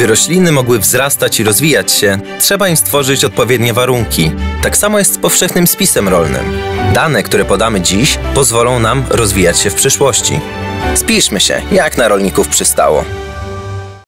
By rośliny mogły wzrastać i rozwijać się, trzeba im stworzyć odpowiednie warunki. Tak samo jest z powszechnym spisem rolnym. Dane, które podamy dziś, pozwolą nam rozwijać się w przyszłości. Spiszmy się, jak na rolników przystało.